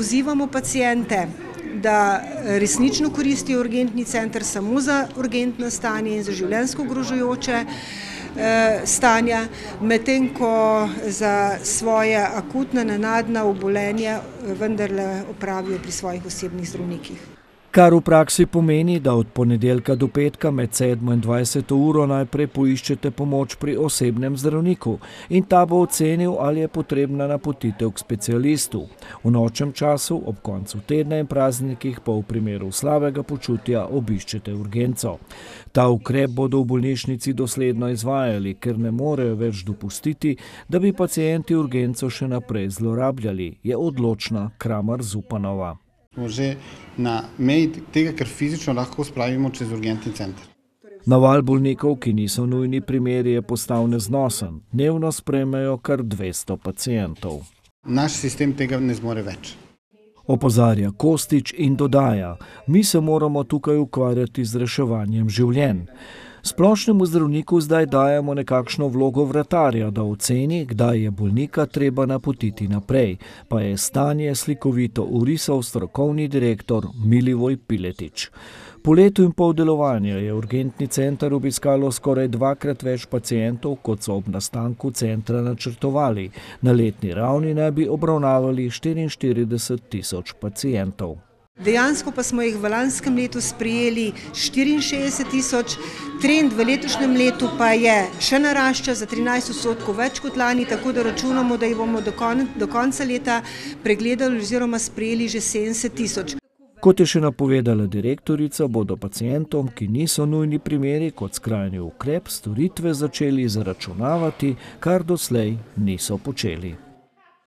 pozivamo pacijente, da resnično koristijo urgentni center samo za urgentno stanje in za življensko ogrožujoče stanja, medtem ko za svoje akutne nenadna obolenja vendarle opravijo pri svojih osebnih zdravnikih. Kar v praksi pomeni, da od ponedeljka do petka med sedmo in dvajseto uro najprej poiščete pomoč pri osebnem zdravniku in ta bo ocenil, ali je potrebna napotitev k specialistu. V nočnem času, ob koncu tedna in praznikih pa v primeru slabega počutja obiščete urgenco. Ta ukrep bodo v bolnišnici dosledno izvajali, ker ne morejo več dopustiti, da bi pacienti urgenco še naprej zlorabljali, je odločna Kramar Zupanova. Smo že na meji tega, kar fizično lahko spravimo čez urgentni center. Naval bolnikov, ki niso nujni primeri, je postal neznosen. Dnevno sprejmejo kar dvesto pacientov. Naš sistem tega ne zmore več. Opozarja Kostič in dodaja: "Mi se moramo tukaj ukvarjati z reševanjem življenj. Splošnemu zdravniku zdaj dajemo nekakšno vlogo vratarja, da oceni, kdaj je bolnika treba napotiti naprej," pa je stanje slikovito orisal strokovni direktor Milivoj Piletič. Po letu in pol delovanja je urgentni center obiskalo skoraj dvakrat več pacientov, kot so ob nastanku centra načrtovali. Na letni ravni naj bi obravnavali štiriinštirideset tisoč pacientov. Dejansko pa smo jih v lanskem letu sprejeli štiriinšestdeset tisoč, trend v letošnjem letu pa je še narašča za trinajst odstotkov več kot lani, tako da računamo, da jih bomo do do konca leta pregledali oziroma sprejeli že sedemdeset tisoč. Kot je še napovedala direktorica, bodo pacientom, ki niso nujni primeri, kot skrajni ukrep storitve začeli zaračunavati, kar doslej niso počeli.